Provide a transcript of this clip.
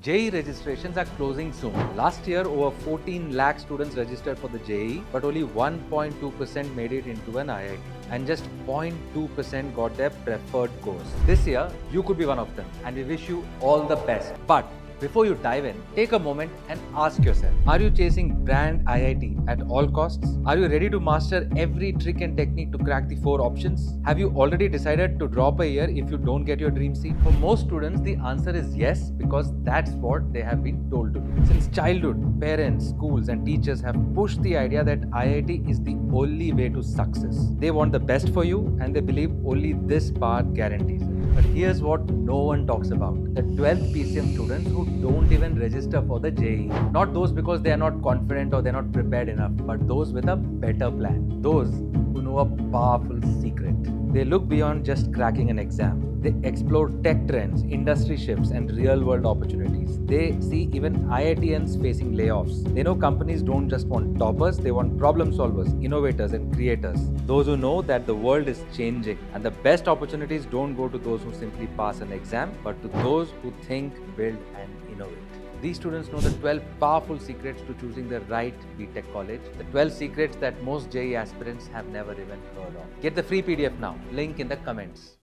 JEE registrations are closing soon. Last year, over 14 lakh students registered for the JEE, but only 1.2% made it into an IIT. And just 0.2% got their preferred course. This year, you could be one of them, and we wish you all the best. But before you dive in, take a moment and ask yourself Are you chasing brand IIT at all costs? Are you ready to master every trick and technique to crack the four options? Have you already decided to drop a year if you don't get your dream seat? For most students, the answer is yes because that's what they have been told to do. Since childhood, parents, schools, and teachers have pushed the idea that IIT is the only way to success. They want the best for you and they believe only this path guarantees it. But here's what no one talks about the 12th PCM students who don't even register for the JEE. Not those because they are not confident or they're not prepared enough, but those with a better plan. Those a powerful secret. They look beyond just cracking an exam. They explore tech trends, industry shifts, and real world opportunities. They see even IITians facing layoffs. They know companies don't just want toppers, they want problem solvers, innovators, and creators. Those who know that the world is changing and the best opportunities don't go to those who simply pass an exam, but to those who think, build, and innovate. These students know the 12 powerful secrets to choosing the right BTech college, the 12 secrets that most JEE aspirants have never even heard of. Get the free PDF now, link in the comments.